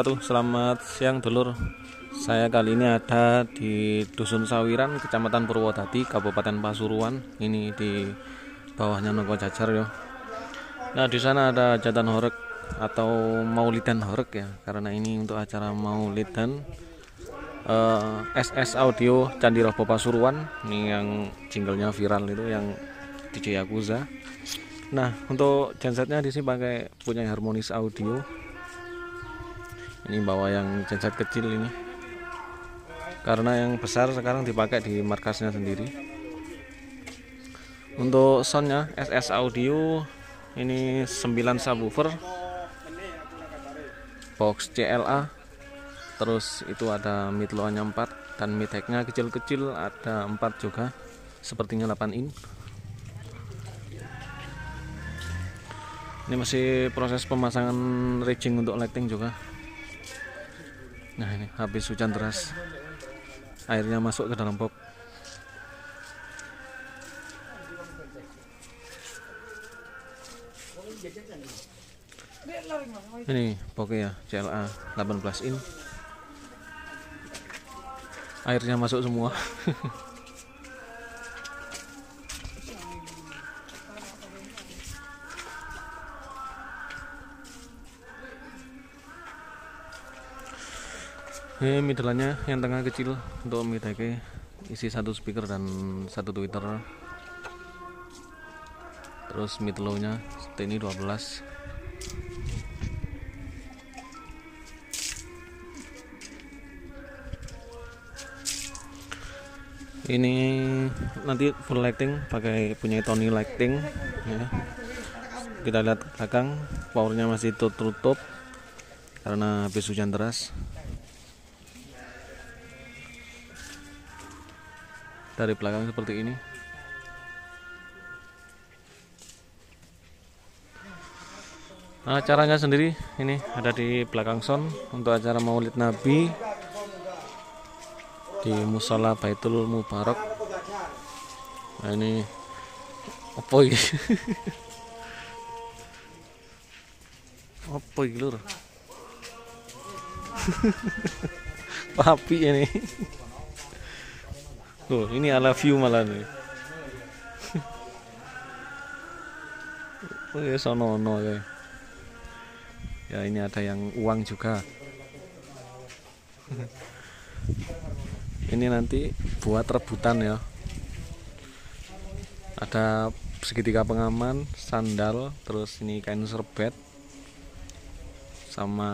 Wabarakatuh. Selamat siang dulur. Saya kali ini ada di Dusun Sawiran Kecamatan Purwodadi Kabupaten Pasuruan. Ini di bawahnya Nongko Jajar ya Nah di sana ada hajatan horek Atau maulidan horek ya. Karena ini untuk acara maulidan. Eh, SS Audio Candi Robo Pasuruan. Ini yang jinglenya viral itu Yang DJ Yakuza. Nah untuk gensetnya di sini pakai punya harmonis audio ini bawa yang genset kecil ini. Karena yang besar sekarang dipakai di markasnya sendiri. Untuk soundnya SS audio ini 9 subwoofer box CLA terus itu ada mid low nya 4 dan mid nya kecil-kecil ada 4 juga sepertinya 8 in ini masih proses pemasangan rigging untuk lighting juga Nah ini habis hujan deras. Airnya masuk ke dalam box Ini pokoknya CLA 18 in. Airnya masuk semua Ini middle-nya yang tengah kecil untuk midake isi satu speaker dan satu tweeter. Terus mid low-nya ini 12. Ini nanti full lighting pakai punya Tony lighting ya. Kita lihat belakang powernya masih tertutup karena habis hujan deras. Dari belakang seperti ini Nah, acaranya sendiri ini ada di belakang son untuk acara Maulid Nabi di Musola Baitul Mubarak. Nah, ini apa ini? apa ini lur? Papi ini. Tuh, ini ala view malah nih. Oh ya sono ya. Ya ini ada yang uang juga. ini nanti buat rebutan ya. Ada segitiga pengaman, sandal, terus ini kain serbet, sama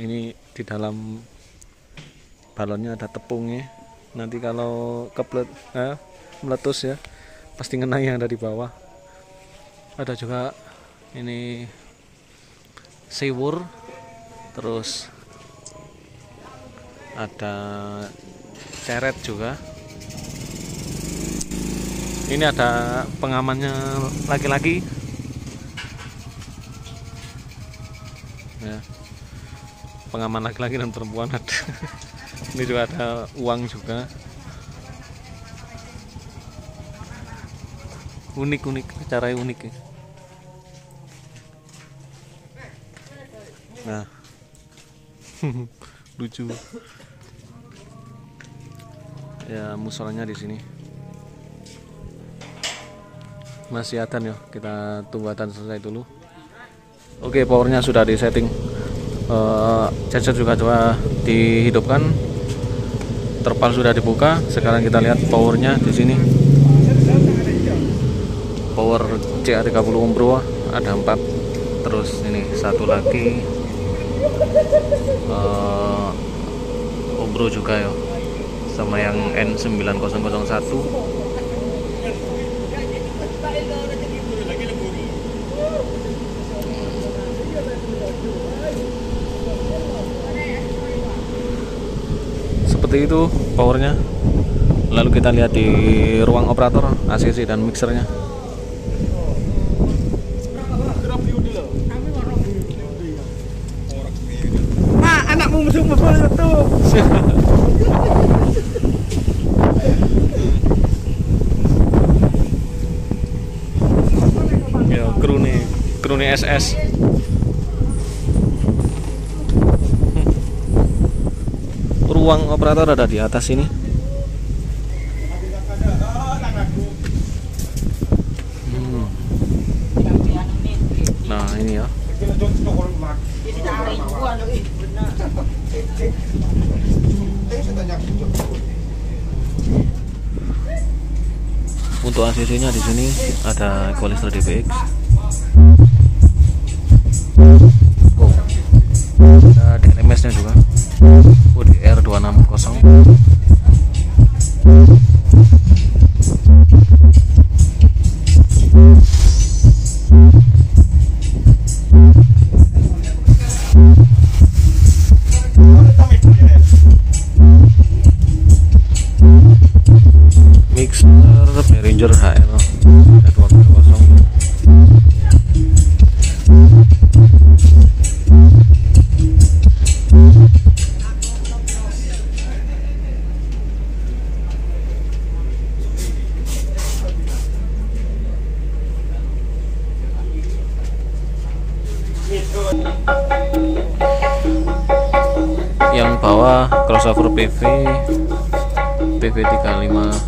ini di dalam balonnya ada tepungnya nanti kalau keplet eh, meletus ya pasti ngena yang ada di bawah. Ada juga ini sewur terus ada ceret juga. Ini ada pengamannya laki-laki. Ya. Pengaman laki-laki dan perempuan ada ini juga ada uang juga. Unik unik. Cara unik ya. nah. Lucu. Ya musolanya di sini. Masih atan ya. Kita tunggu atan selesai dulu. Oke powernya sudah di setting. Eh, charger juga coba dihidupkan terpal sudah dibuka. Sekarang kita lihat powernya di sini. Power CA30 Umbro. Ada empat. Terus ini satu lagi. Eh Umbro juga ya. Sama yang N9001 seperti itu powernya. Lalu kita lihat di ruang operator ACC dan mixernya. Mak, anakmu musuh musuh itu. ya krune krune SS ruang operator ada di atas ini. Hmm. nah ini ya. Untuk ACC nya di sini ada equalizer DPX oh. Ada DNMS nya juga UDR 260 mixer Behringer HR 240 PV PV 35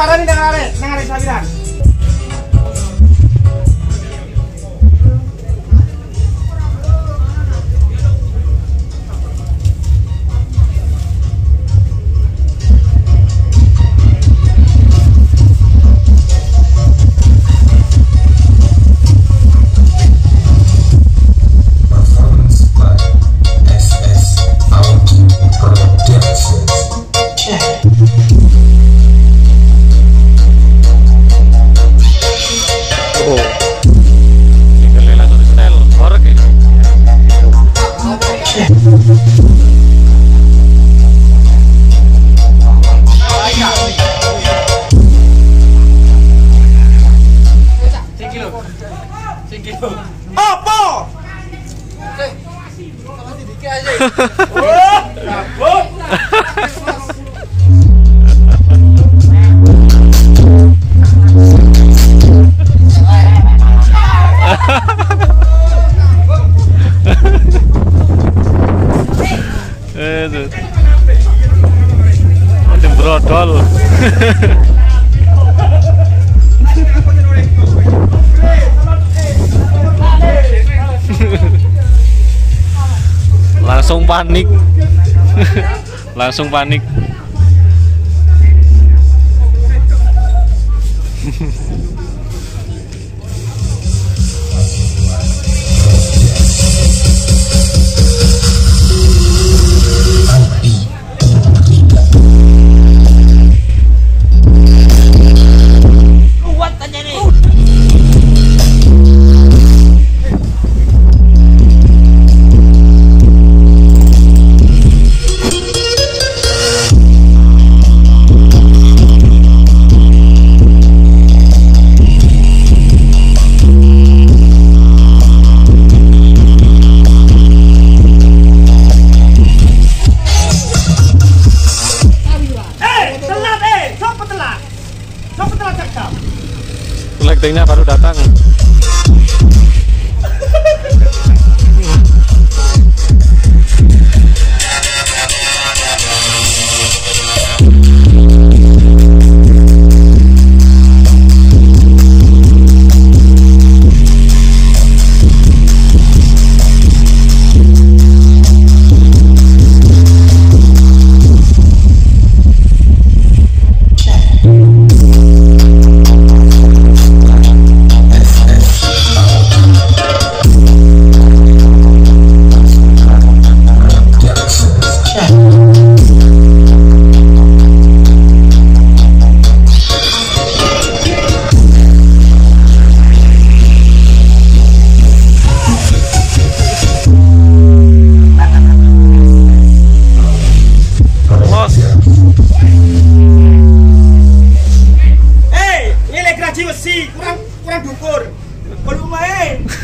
Ya pokoknya parah nih nang panik. Langsung panik তাই না কারও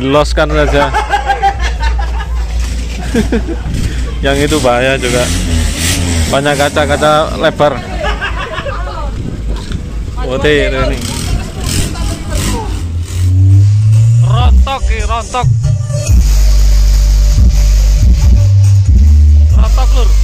Diloskan saja. Yang itu bahaya juga. Banyak kaca-kaca lebar. Oke, ini. Rontok, rontok. Rontok lur.